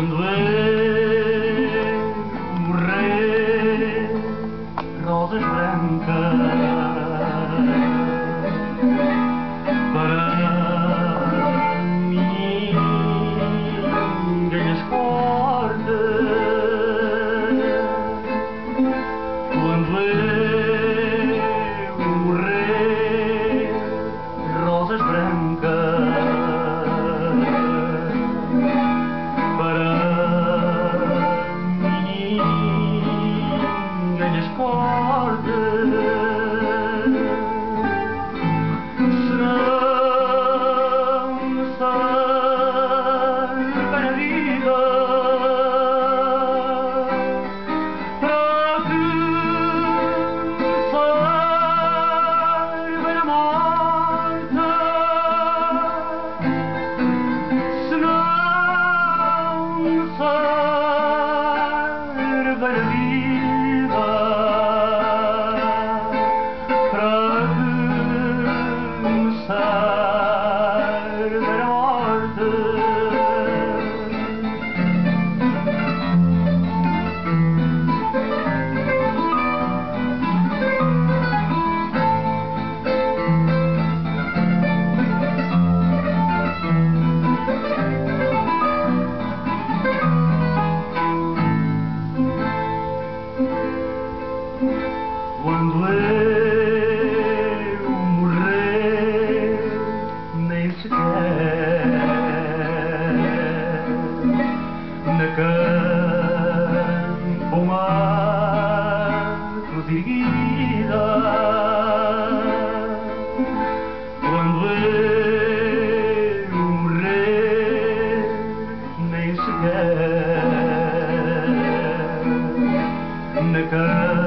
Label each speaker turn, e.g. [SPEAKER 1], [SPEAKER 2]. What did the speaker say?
[SPEAKER 1] and then tired of enemy. Quando eu morrer, nem sequer na campo mato de guida. Quando eu morrer, nem sequer na campo